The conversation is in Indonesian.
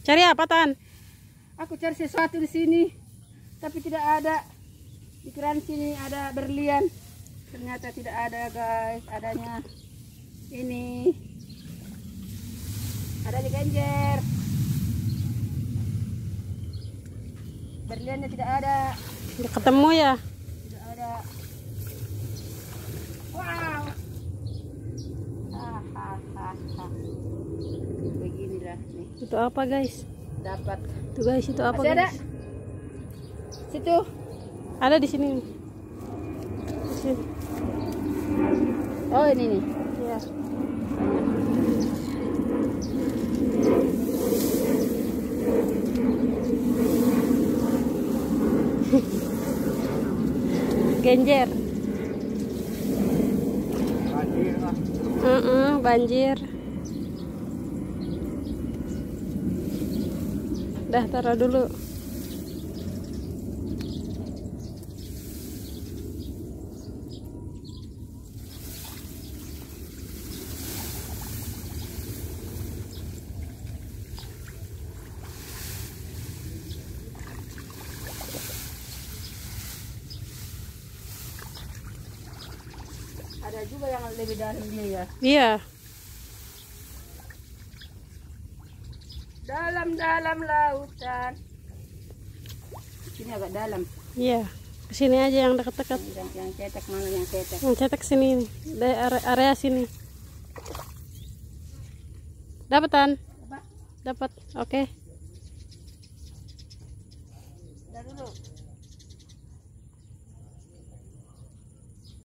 Cari apa, Tan? Aku cari sesuatu di sini, tapi tidak ada. Pikiran sini ada berlian. Ternyata tidak ada, guys. Adanya ini. Ada di genjer. Berliannya tidak ada. Ketemu ya? Tidak ada. Wow. Hahaha. Beginilah nih. Itu apa, guys? Dapat. Tuh, guys, itu apa, Masih ada? guys? Situ. Ada di sini. Di sini. Oh ini nih. Ya. Genjer. Heeh, banjir. Dah taruh dulu. ada juga yang lebih dalam ya. Iya. Dalam-dalam lautan. Ini agak dalam. Iya. Ke sini aja yang dekat-dekat yang, yang cetek mana yang cetek? Yang cetek sini dari area, area sini. Dapatan dapat. Oke. Okay. dulu.